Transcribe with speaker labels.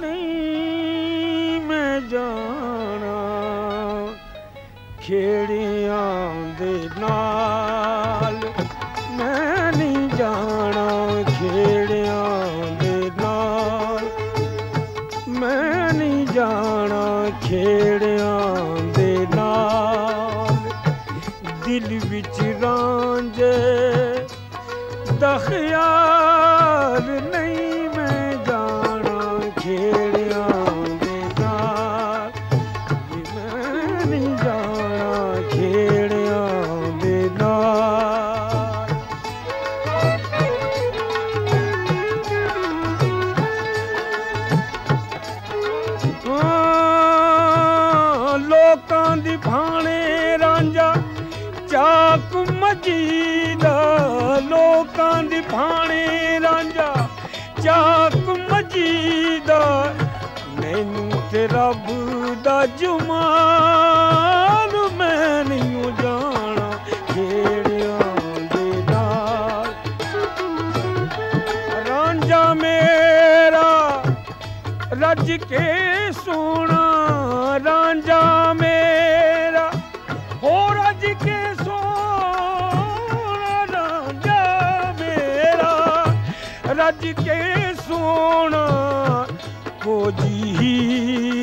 Speaker 1: ਨਹੀਂ ਮੈਂ ਜਾਣਾ ਖੇੜੀਆਂ ਦੇ ਨਾਲ ਮੈਂ ਨਹੀਂ ਜਾਣਾ ਖੇੜੀਆਂ ਦੇ ਨਾਲ ਮੈਂ ਨਹੀਂ ਜਾਣਾ ਖੇੜਿਆਂ ਦੇ ਨਾਲ ਦਿਲ ਵਿੱਚ ਰਾਂਝੇ ਦਾ ਖਿਆਲ ਲੋਕਾਂ ਦੀ ਭਾਣੇ ਰਾਂਝਾ, ਚਾਕ ਮਜੀਦਾ ਲੋਕਾਂ ਦੀ ਭਾਣੇ ਰਾਂਝਾ, ਚਾਕ ਮਜੀਦਾ ਮੈਨੂੰ ਤੇ ਰੱਬ ਦਾ ਜੁਮਾਨ ਮੈਂ ਨਹੀਂ ਜਾਣਾ ਖੇੜਿਆਂ ਦੇ ਨਾਲ। ਰਾਂਝਾ ਮੇਰਾ ਰੱਜ ਕੇ ਸੋਣਾ, ਰਾਂਝਾ ਰੱਜ ਕੇ ਸੋਣਾ ਕੋ ਜੀਰ